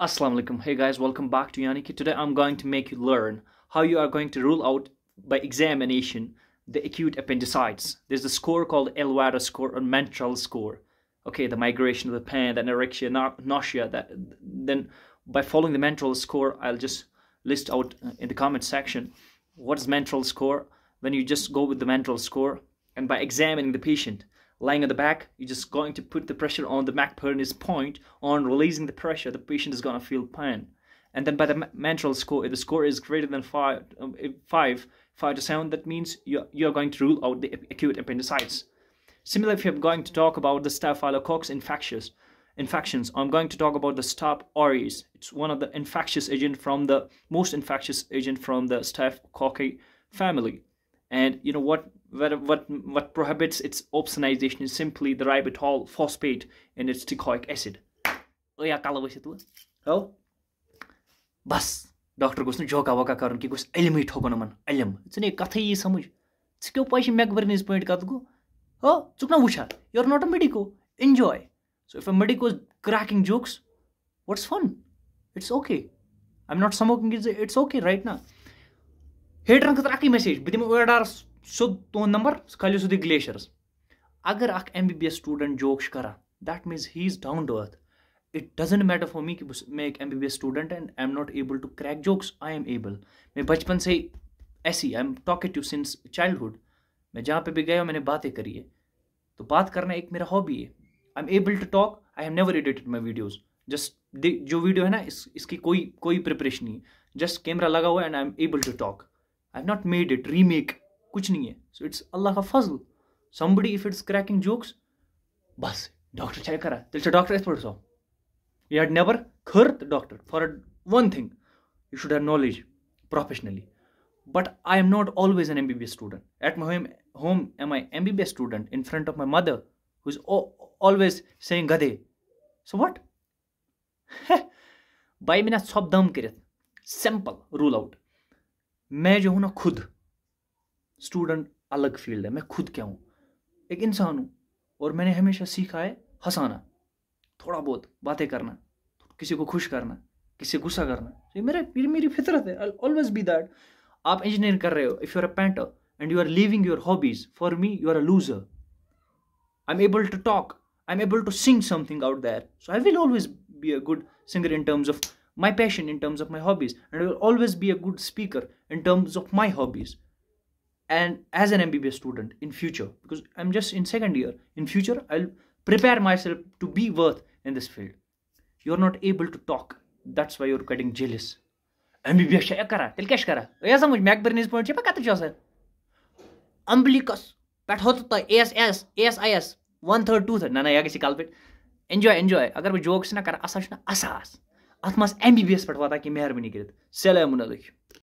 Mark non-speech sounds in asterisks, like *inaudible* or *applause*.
Assalamu alaikum. Hey guys, welcome back to Yaniki. Today I'm going to make you learn how you are going to rule out by examination the acute appendicitis. There's a score called Alvarado score or Mantrel score. Okay, the migration of the pain, the anorexia, nausea. That then by following the Mantrel score, I'll just list out uh, in the comment section what is Mantrel score. When you just go with the Mantrel score and by examining the patient, lying on the back, you're just going to put the pressure on the McBurney's point. On releasing the pressure, the patient is going to feel pain. And then by the Mantrel score, if the score is greater than five, um, five, five to seven, that means you're, you're going to rule out the acute appendicitis. Similarly, if you're going to talk about the Staphylococcus infectious infections, I'm going to talk about the Staph aureus. It's one of the infectious agent from the most infectious agent from the Staphylococci family. And you know what what what, what prohibits its opsonization is simply the ribitol phosphate and its teichoic acid. Oh yeah, kala wish it. Oh. Bas. Doctor goes no joke awaka karun ki goes alim hi thoko naman. Alim. It's an e kathay yi samuj. It's kyo paishi megbarin is point kathgo. Oh, chukna wusha. You're not a medico. Enjoy. So if a medico is cracking jokes, what's fun? It's okay. I'm not smoking, it's okay right now. ہیٹرن خٲطرٕ اکٕے message بہٕ دِمہٕ ٲٹھ ڈارَس سیوٚد تُہُنٛد number سُہ کھالیو سیوٚدُے گلیشرس اگر اکھ M B B S student joke چھُ کران that means he is down to earth it doesn't matter for me کہِ بہٕ چھُس مےٚ ایک M B B S student and I am not able to crack jokes I am able مےٚ بچپن سے ایسی آی ایم یوٗ سِنس چایلڈہُड मैं जहाँ पे भी गया मैंने बातें करी है तो बात करना एक मेरा हॉबी है I am able to talk I have never edited my videos just جو ویٖڈیو ہے ना इस इसकी کی کوٚی کوٚی नहीं जस्ट कैमरा लगा हुआ and I am able to talk I not made it remake कुछ नहीं है सो इट्स अल्लाह का फजल somebody if it's cracking jokes बस डॉक्टर चाहे करा तेल डॉक्टर इस पढ़ो you had never heard the doctor for one thing you should have knowledge professionally but i am not always an mbbs student at my home, home am i mbbs student in front of my mother who's always saying gade so what *laughs* by mina सब दम करित simple rule out मैं जो हूँ ना खुद student अलग field है, मैं खुद क्या हूँ? एक इंसान हूँ और मैंने हमेशा सीखा है हंसाना, थोड़ा बहुत बातें करना, किसी को खुश करना, किसी गुस्सा करना। ये मेरा मेरी मेरी फितरत है ऑलवेज बी दैट आप इंजीनियरिंग कर रहे हो if you are a painter and you are living your hobbies for me you are a loser I am able to talk I am able to sing something out there so I will always be a good singer in terms of my passion in terms of my hobbies and I will always be a good speaker in terms of my hobbies and as an MBBS student in future because I'm just in second year. In future I'll prepare myself to be worth in this field. You're not able to talk. That's why you're getting jealous. MBBS چھا kara تیٚلہِ کیٛاہ چھِ کران یہِ سمجھ میکبٔرنیٖز point چھِ پَتہٕ کَتٮ۪تھ چھُ آسان اَمبلِکَس پٮ۪ٹھ ہوٚتوٕ تۄہہِ A S S A S I S one تھٲڈ two enjoy نہ نہ یہِ گژھِ کالہٕ پٮ۪ٹھ اٮ۪نجاے اٮ۪نجاے اَتھ منٛز اٮ۪م بی بی یَس پٮ۪ٹھ واتان کینٛہہ مہربٲنی کٔرِتھ سلام علیکُم